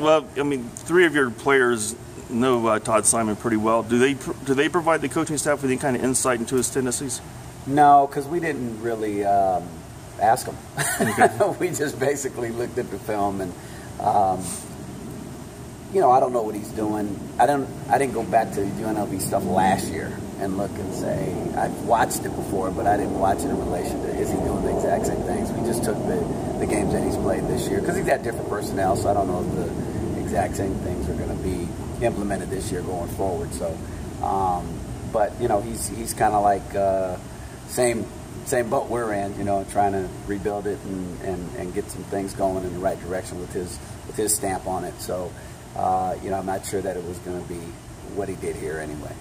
well, I mean, three of your players know uh, Todd Simon pretty well. Do they do they provide the coaching staff with any kind of insight into his tendencies? No, because we didn't really um, ask him. Okay. we just basically looked at the film and. Um, you know, I don't know what he's doing. I don't. I didn't go back to the UNLV stuff last year and look and say I've watched it before, but I didn't watch it in relation to is he doing the exact same things. We just took the the games that he's played this year because he's got different personnel, so I don't know if the exact same things are going to be implemented this year going forward. So, um, but you know, he's he's kind of like uh, same same boat we're in, you know, trying to rebuild it and, and, and get some things going in the right direction with his with his stamp on it. So uh, you know, I'm not sure that it was going to be what he did here anyway.